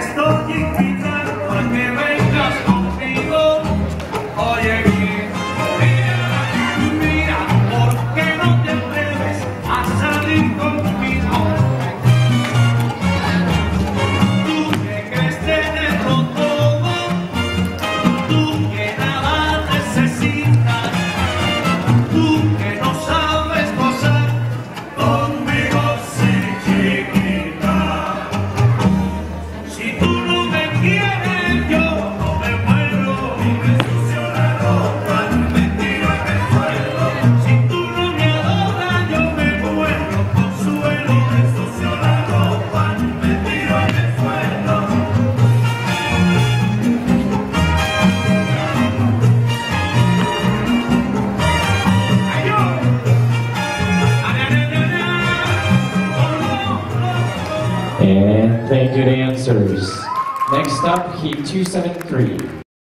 Estoy And thank you, dancers. Next up, Heat 273.